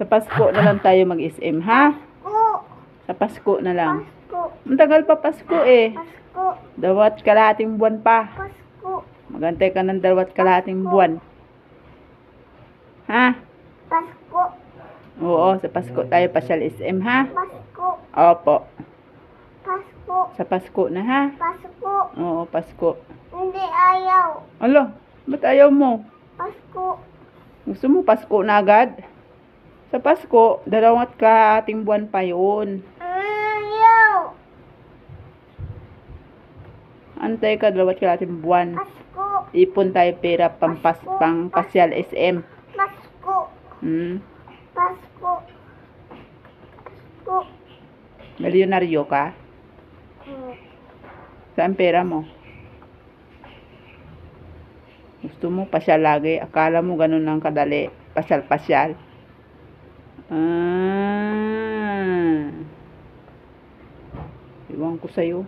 Sa Pasko na lang tayo mag-SM, ha? Pasko. Sa Pasko na lang. Pasko. Matagal pa Pasko eh. Pasko. Dawat kalahating buwan pa. Pasko. Magantay ka ng dalawat kalahating buwan. Ha? Pasko. Oo, sa Pasko tayo pasyal SM, ha? Pasko. Opo. Pasko. Sa Pasko na, ha? Pasko. Oo, Pasko. Hindi ayaw. Alo, ba't ayaw mo? Pasko. Gusto mo Pasko na agad? Sa Pasko, dalawat kalahating buwan pa yun. Ayaw. Antay ka, dalawat kalahating buwan. Pasko. Ipon tayo pera pampas, pang pasyal SM. Pasko. Hmm. Pasko. Pasko. Milyonaryo ka? Hmm. Saan pera mo? Gusto mo pasyal lagi? Akala mo ganun lang kadali? Pasyal-pasyal? Ah. Iwan ko sa'yo.